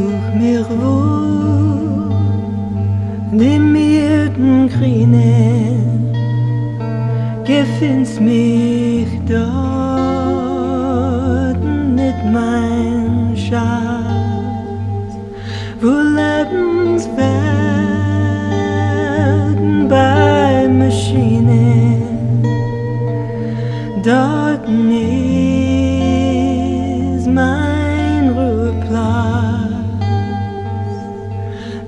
Nicht such mir wo, nimm mir den Grünen, gefind's mich dort, nicht mein Schatz,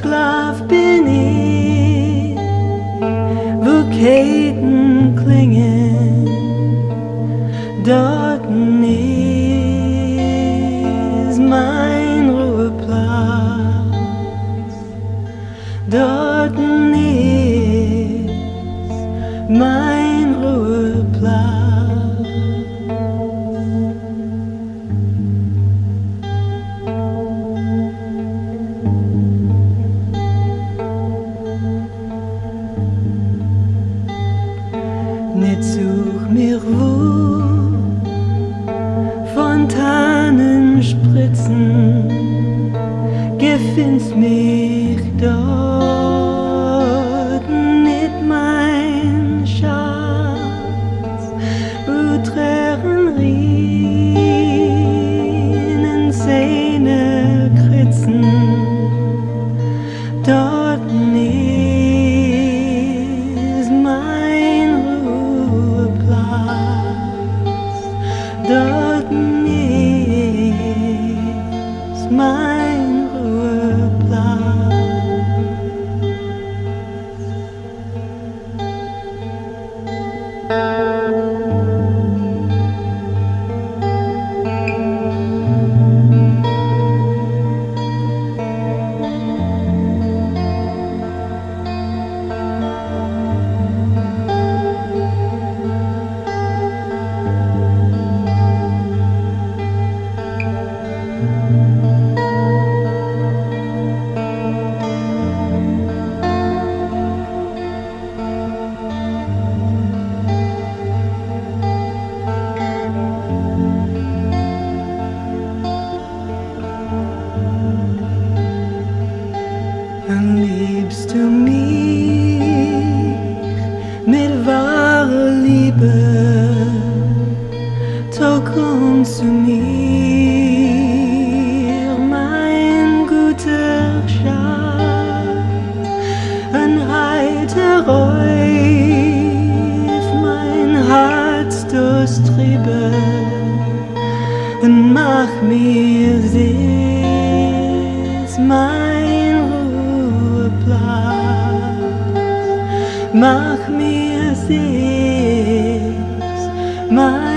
glove beneath, vocating, clinging. dorten ist mein Ruheplatz, dorten ist mein Ruheplatz. Wo Fontanen spritzen, mich dort my Liebst du mich mit wahrer Liebe, so komm zu mir, mein guter Schatz, ein heiter Räuf, mein Herz durchtriebe, und mach mir mach mir Sees, mach